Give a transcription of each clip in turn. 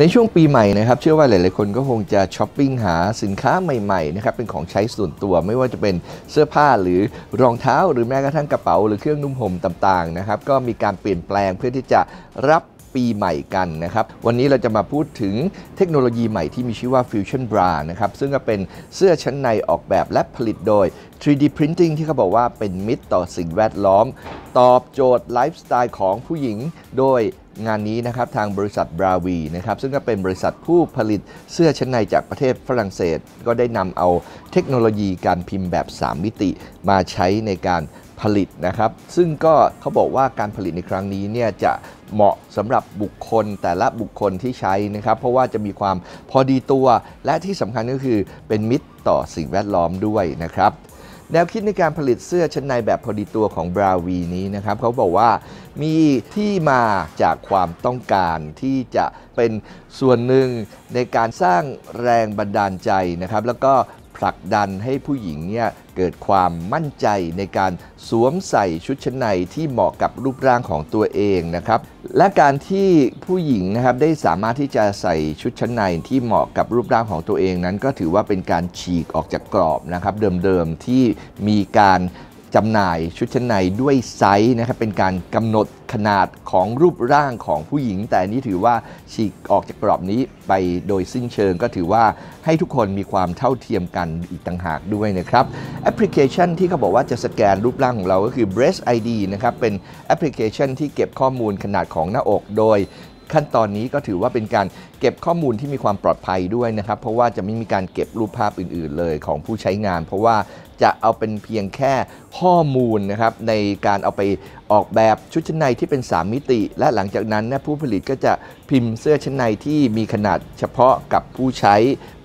ในช่วงปีใหม่นะครับเชื่อว่าหลาย ๆ คนก็คงจะช้อปปิ้งหาสินค้าใหม่ ๆ นะครับเป็นของใช้ส่วนตัวไม่ว่าจะเป็นเสื้อผ้าหรือรองเท้า หรือแม้กระทั่งกระเป๋า หรือเครื่องนุ่มห่มต่าง ๆ นะครับก็มีการเปลี่ยนแปลงเพื่อที่จะรับ ปีใหม่กันนะครับ วันนี้เราจะมาพูดถึงเทคโนโลยีใหม่ที่มีชื่อว่า Fusion Bra นะครับ ซึ่งก็เป็นเสื้อชั้นในออกแบบและผลิตโดย 3D Printing ที่เขาบอกว่าเป็นมิตรต่อสิ่งแวดล้อม ตอบโจทย์ไลฟ์สไตล์ของผู้หญิงโดยงานนี้นะครับทางบริษัทบราวีนะครับซึ่งก็เป็นบริษัทผู้ผลิตเสื้อชั้นในจากประเทศฝรั่งเศส ก็ได้นำเอาเทคโนโลยีการพิมพ์แบบ 3 มิติ มาใช้ในการ ผลิตนะครับ ซึ่งก็เขาบอกว่าการผลิตในครั้งนี้เนี่ยจะเหมาะสำหรับบุคคลแต่ละบุคคลที่ใช้นะครับ เพราะว่าจะมีความพอดีตัว และที่สำคัญก็คือเป็นมิตรต่อสิ่งแวดล้อมด้วยนะครับแนวคิดในการผลิตเสื้อชั้นในแบบพอดีตัวของบราวีนี้นะครับเขาบอกว่ามีที่มาจากความต้องการที่จะเป็นส่วนหนึ่งในการสร้างแรงบันดาลใจนะครับ แล้วก็ ผลักดันให้ผู้หญิงเนี่ยเกิดความมั่นใจในการสวมใส่ชุดชั้นในที่เหมาะกับรูปร่างของตัวเองนะครับ และการที่ผู้หญิงนะครับได้สามารถที่จะใส่ชุดชั้นในที่เหมาะกับรูปร่างของตัวเองนั้น ก็ถือว่าเป็นการฉีกออกจากกรอบนะครับเดิมๆที่มีการ จำหน่ายชุดชั้นในด้วยไซส์นะครับเป็นการกำหนดขนาดของรูปร่างของผู้หญิง แต่อันนี้ถือว่าฉีกออกจากกรอบนี้ไปโดยสิ้นเชิงก็ถือว่าให้ทุกคนมีความเท่าเทียมกันอีกต่างหากด้วยนะครับแอปพลิเคชันที่เขาบอกว่าจะสแกนรูปร่างของเราก็คือ Breast ID นะครับเป็นแอปพลิเคชันที่เก็บข้อมูลขนาดของหน้าอกโดย ขั้นตอนนี้ก็ถือว่าเป็นการเก็บข้อมูลที่มีความปลอดภัยด้วยนะครับ เพราะว่าจะไม่มีการเก็บรูปภาพอื่น ๆ เลยของผู้ใช้งาน เพราะว่าจะเอาเป็นเพียงแค่ข้อมูลนะครับในการเอาไปออกแบบชุดชั้นในที่เป็น 3 มิติ และหลังจากนั้นนะผู้ผลิตก็จะพิมพ์เสื้อชั้นในที่มีขนาดเฉพาะกับผู้ใช้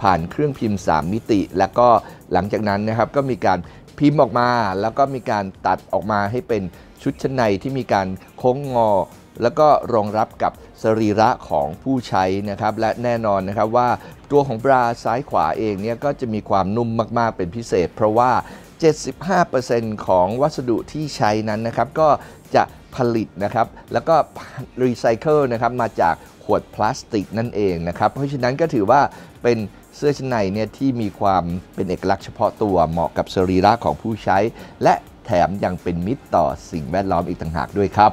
ผ่านเครื่องพิมพ์ 3 มิติ แล้วก็หลังจากนั้นนะครับก็มีการพิมพ์ออกมา แล้วก็มีการตัดออกมาให้เป็นชุดชั้นในที่มีการโค้งงอ แล้วก็รองรับกับสรีระของผู้ใช้นะครับและแน่นอนนะครับว่าตัวของบราซ้ายขวาเองเนี่ยก็จะมีความนุ่มมากๆเป็นพิเศษ เพราะว่า 75%ของวัสดุที่ใช้นั้นนะครับก็จะผลิตนะครับแล้วก็รีไซเคิลนะครับมาจากขวดพลาสติกนั่นเองนะครับเพราะฉะนั้นก็ถือว่าเป็นเสื้อชั้นในเนี่ยที่มีความเป็นเอกลักษณ์เฉพาะตัวเหมาะกับสรีระของผู้ใช้ และแถมยังเป็นมิตรต่อสิ่งแวดล้อมอีกต่างหากด้วยครับ